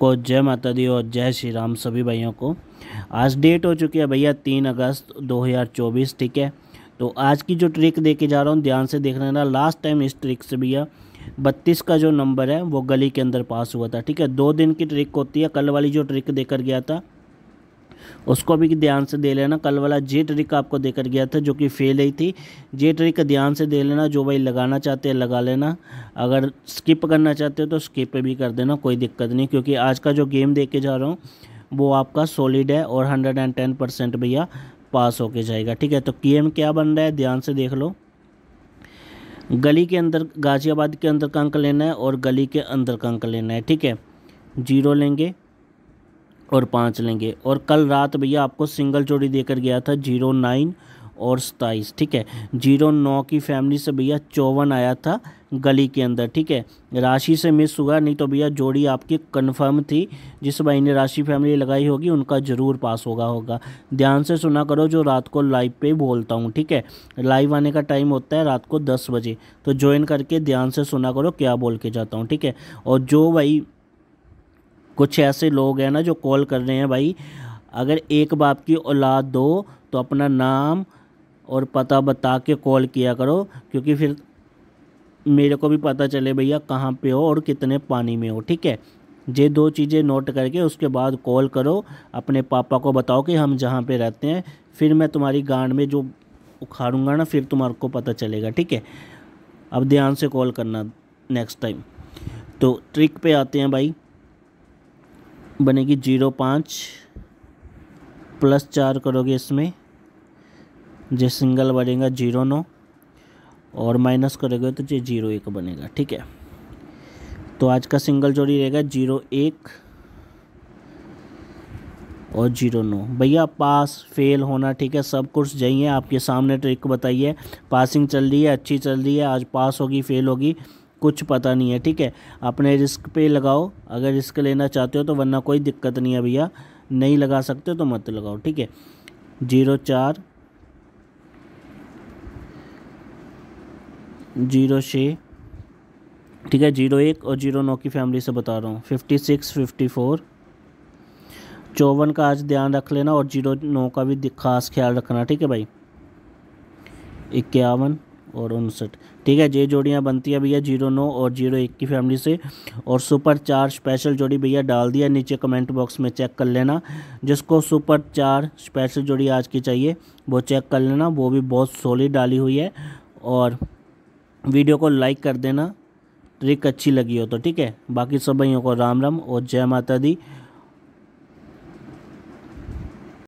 को जय माता दी और जय श्री राम सभी भाइयों को। आज डेट हो चुकी है भैया तीन अगस्त 2024 ठीक है? तो आज की जो ट्रिक दे के जा रहा हूँ, ध्यान से देख लेना लास्ट टाइम इस ट्रिक से भैया बत्तीस का जो नंबर है, वो गली के अंदर पास हुआ था, ठीक है? दो दिन की ट्रिक होती है, कल वाली जो ट्रिक देकर गया था उसको भी ध्यान से दे लेना। कल वाला जे ट्रिक आपको देकर गया था, जो कि फेल ही थी। जे ट्रिक ध्यान से दे लेना, जो भाई लगाना चाहते हैं लगा लेना। अगर स्किप करना चाहते हो तो स्किप भी कर देना, कोई दिक्कत नहीं, क्योंकि आज का जो गेम दे के जा रहा हूँ, वो आपका सॉलिड है और हंड्रेड एंड टेन परसेंट भैया पास होके जाएगा। ठीक है तो गेम क्या बन रहा है, ध्यान से देख लो। गली के अंदर, गाज़ियाबाद के अंदर का अंक लेना है और गली के अंदर का अंक लेना है। ठीक है, ज़ीरो लेंगे। और पाँच लेंगे। और कल रात भैया आपको सिंगल जोड़ी देकर गया था ज़ीरो नाइन और सताईस ठीक है? ज़ीरो नौ की फैमिली से भैया चौवन आया था गली के अंदर, ठीक है? राशि से मिस हुआ, नहीं तो भैया जोड़ी आपकी कन्फर्म थी। जिस भाई ने राशि फैमिली लगाई होगी, उनका ज़रूर पास होगा होगा। ध्यान से सुना करो, जो रात को लाइव पे बोलता हूँ, ठीक है? लाइव आने का टाइम होता है रात को दस बजे। तो ज्वाइन करके ध्यान से सुना करो, क्या बोल के जाता हूँ, ठीक है? और जो भाई कुछ ऐसे लोग हैं ना जो कॉल कर रहे हैं भाई, अगर एक बाप की औलाद दो तो अपना नाम और पता बता के कॉल किया करो, क्योंकि फिर मेरे को भी पता चले भैया कहाँ पे हो और कितने पानी में हो, ठीक है? ये दो चीज़ें नोट करके उसके बाद कॉल करो, अपने पापा को बताओ कि हम जहाँ पे रहते हैं, फिर मैं तुम्हारी गांड में जो उखाड़ूँगा ना, फिर तुम्हारे को पता चलेगा, ठीक है? अब ध्यान से कॉल करना नेक्स्ट टाइम तो ट्रिक पे आते हैं भाई। बनेगी ज़ीरो पाँच प्लस चार करोगे इसमें। जो सिंगल बनेगा ज़ीरो नौ और माइनस करोगे तो जो ज़ीरो एक बनेगा, ठीक है? तो आज का सिंगल जोड़ी रहेगा ज़ीरो एक और ज़ीरो नौ। भैया, पास फेल होना, ठीक है? सब कुछ जाइए आपके सामने ट्रिक बताइए, पासिंग चल रही है, अच्छी चल रही है, आज पास होगी, फेल होगी कुछ पता नहीं है, ठीक है? अपने रिस्क पे लगाओ, अगर रिस्क लेना चाहते हो तो वरना कोई दिक्कत नहीं है भैया। नहीं लगा सकते तो मत लगाओ, ठीक है? ज़ीरो चार, ज़ीरो छः ठीक है? ज़ीरो एक और ज़ीरो नौ की फैमिली से बता रहा हूँ। फिफ्टी सिक्स फिफ्टी फोर चौवन का आज ध्यान रख लेना और ज़ीरो नौ का भी खास ख्याल रखना, ठीक है भाई? इक्यावन और उनसठ। ठीक है, ये जोड़ियाँ बनती है भैया ज़ीरो नौ और ज़ीरो एक की फैमिली से। और सुपर चार स्पेशल जोड़ी भैया डाल दिया, नीचे कमेंट बॉक्स में चेक कर लेना। जिसको सुपर चार स्पेशल जोड़ी आज की चाहिए, वो चेक कर लेना, वो भी बहुत सॉलिड डाली हुई है। और वीडियो को लाइक कर देना ट्रिक अच्छी लगी हो तो ठीक है? बाकी सब भाइयों को राम राम और जय माता दी।